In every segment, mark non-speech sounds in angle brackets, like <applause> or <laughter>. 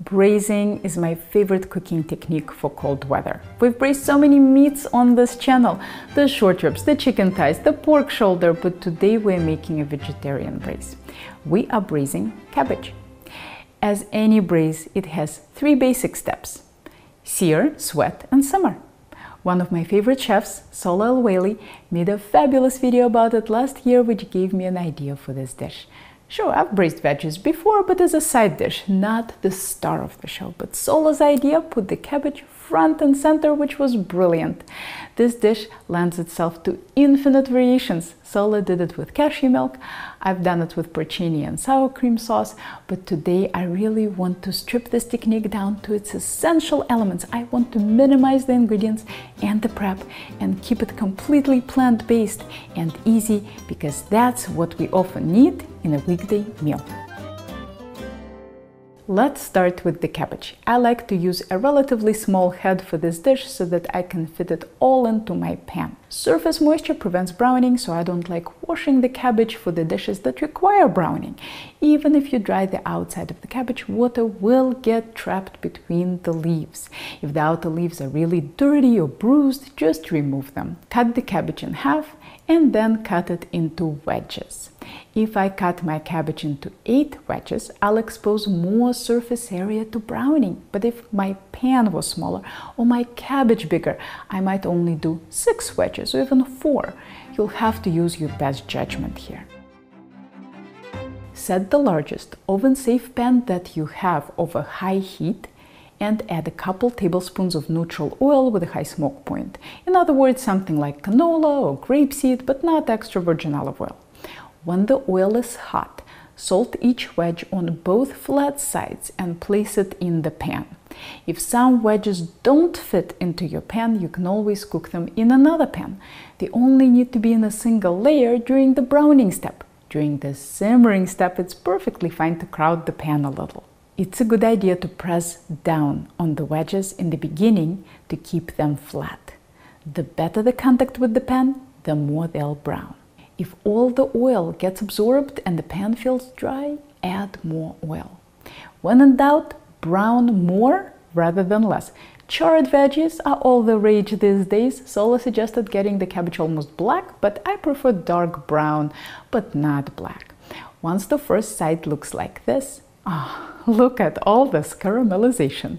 Braising is my favorite cooking technique for cold weather. We've braised so many meats on this channel the short ribs, the chicken thighs, the pork shoulder, but today we're making a vegetarian braise. We are braising cabbage. As any braise, it has three basic steps sear, sweat, and simmer. One of my favorite chefs, Sohla El-Waylly made a fabulous video about it last year, which gave me an idea for this dish. Sure, I've braised veggies before, but as a side dish, not the star of the show. But Sohla's idea put the cabbage front and center, which was brilliant. This dish lends itself to infinite variations. Sohla did it with cashew milk, I've done it with porcini and sour cream sauce, but today I really want to strip this technique down to its essential elements. I want to minimize the ingredients and the prep and keep it completely plant-based and easy because that's what we often need in a weekday meal. Let's start with the cabbage. I like to use a relatively small head for this dish so that I can fit it all into my pan. Surface moisture prevents browning, so I don't like washing the cabbage for the dishes that require browning. Even if you dry the outside of the cabbage, water will get trapped between the leaves. If the outer leaves are really dirty or bruised, just remove them. Cut the cabbage in half and then cut it into wedges. If I cut my cabbage into 8 wedges, I'll expose more surface area to browning. But if my pan was smaller or my cabbage bigger, I might only do 6 wedges or even 4. You'll have to use your best judgment here. Set the largest oven-safe pan that you have over high heat and add a couple tablespoons of neutral oil with a high smoke point. In other words, something like canola or grapeseed, but not extra virgin olive oil. When the oil is hot, salt each wedge on both flat sides and place it in the pan. If some wedges don't fit into your pan, you can always cook them in another pan. They only need to be in a single layer during the browning step. During the simmering step, it's perfectly fine to crowd the pan a little. It's a good idea to press down on the wedges in the beginning to keep them flat. The better the contact with the pan, the more they'll brown. If all the oil gets absorbed and the pan feels dry, add more oil. When in doubt, brown more rather than less. Charred veggies are all the rage these days. Sohla suggested getting the cabbage almost black, but I prefer dark brown, but not black. Once the first side looks like this, Ah, oh, look at all this caramelization.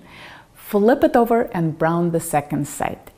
Flip it over and brown the second side.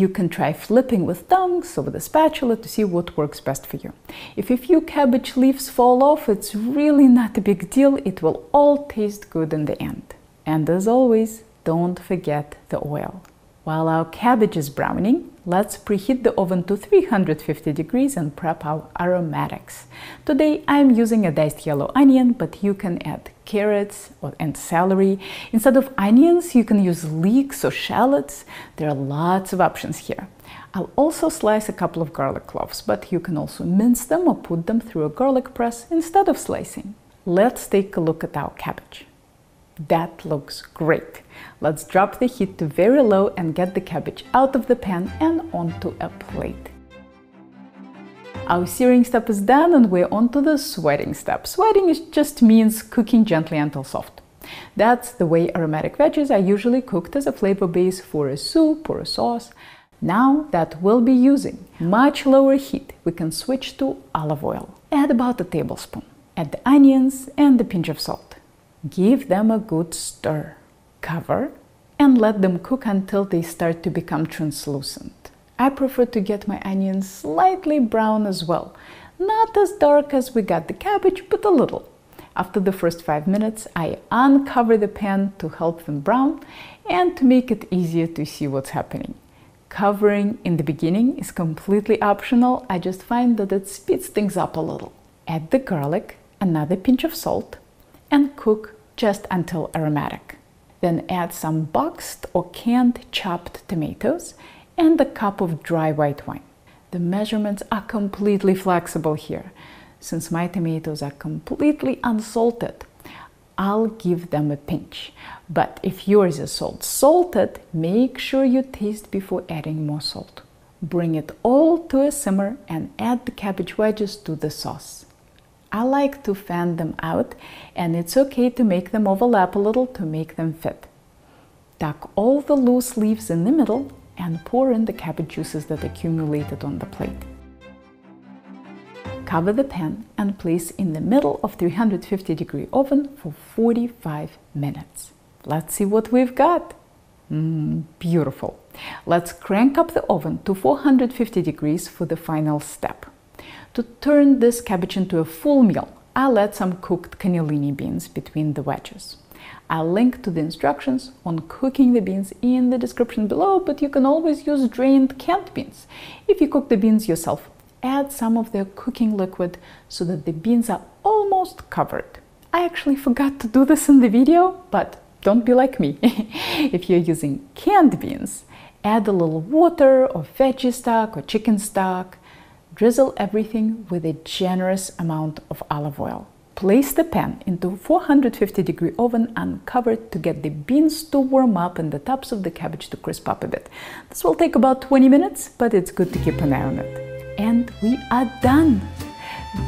You can try flipping with tongs or with a spatula to see what works best for you. If a few cabbage leaves fall off, it's really not a big deal. It will all taste good in the end. And as always, don't forget the oil. While our cabbage is browning, let's preheat the oven to 350 degrees and prep our aromatics. Today I'm using a diced yellow onion, but you can add carrots and celery. Instead of onions, you can use leeks or shallots. There are lots of options here. I'll also slice a couple of garlic cloves, but you can also mince them or put them through a garlic press instead of slicing. Let's take a look at our cabbage. That looks great. Let's drop the heat to very low and get the cabbage out of the pan and onto a plate. Our searing step is done and we're on to the sweating step. Sweating just means cooking gently until soft. That's the way aromatic veggies are usually cooked as a flavor base for a soup or a sauce. Now that we'll be using much lower heat, we can switch to olive oil. Add about a tablespoon. Add the onions and a pinch of salt. Give them a good stir. Cover and let them cook until they start to become translucent. I prefer to get my onions slightly brown as well. Not as dark as we got the cabbage, but a little. After the first 5 minutes, I uncover the pan to help them brown and to make it easier to see what's happening. Covering in the beginning is completely optional, I just find that it speeds things up a little. Add the garlic, another pinch of salt, and cook just until aromatic. Then add some boxed or canned chopped tomatoes and a cup of dry white wine. The measurements are completely flexible here. Since my tomatoes are completely unsalted, I'll give them a pinch. But if yours is salt salted, make sure you taste before adding more salt. Bring it all to a simmer and add the cabbage wedges to the sauce. I like to fan them out and it's okay to make them overlap a little to make them fit. Tuck all the loose leaves in the middle and pour in the cabbage juices that accumulated on the plate. Cover the pan and place in the middle of 350 degree oven for 45 minutes. Let's see what we've got. Mm, beautiful. Let's crank up the oven to 450 degrees for the final step. To turn this cabbage into a full meal, I'll add some cooked cannellini beans between the wedges. I'll link to the instructions on cooking the beans in the description below, but you can always use drained canned beans. If you cook the beans yourself, add some of the cooking liquid so that the beans are almost covered. I actually forgot to do this in the video, but don't be like me. <laughs> if you're using canned beans, add a little water or veggie stock or chicken stock Drizzle everything with a generous amount of olive oil. Place the pan into 450 degree oven and uncovered to get the beans to warm up and the tops of the cabbage to crisp up a bit. This will take about 20 minutes, but it's good to keep an eye on it. And we are done!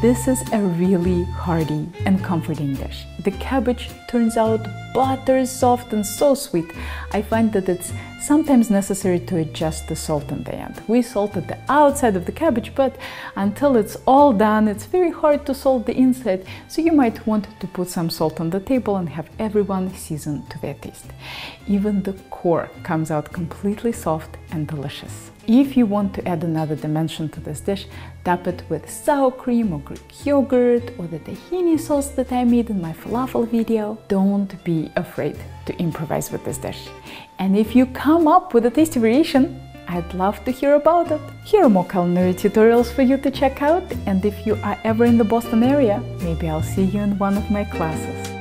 This is a really hearty and comforting dish. The cabbage turns out butter soft and so sweet. I find that it's sometimes necessary to adjust the salt in the end. We salted the outside of the cabbage, but until it's all done, it's very hard to salt the inside, so you might want to put some salt on the table and have everyone season to their taste. Even the core comes out completely soft and delicious. If you want to add another dimension to this dish, top it with sour cream or Greek yogurt or the tahini sauce that I made in my falafel video. Don't be afraid to improvise with this dish. And if you come up with a tasty variation, I'd love to hear about it. Here are more culinary tutorials for you to check out and if you are ever in the Boston area, maybe I'll see you in one of my classes.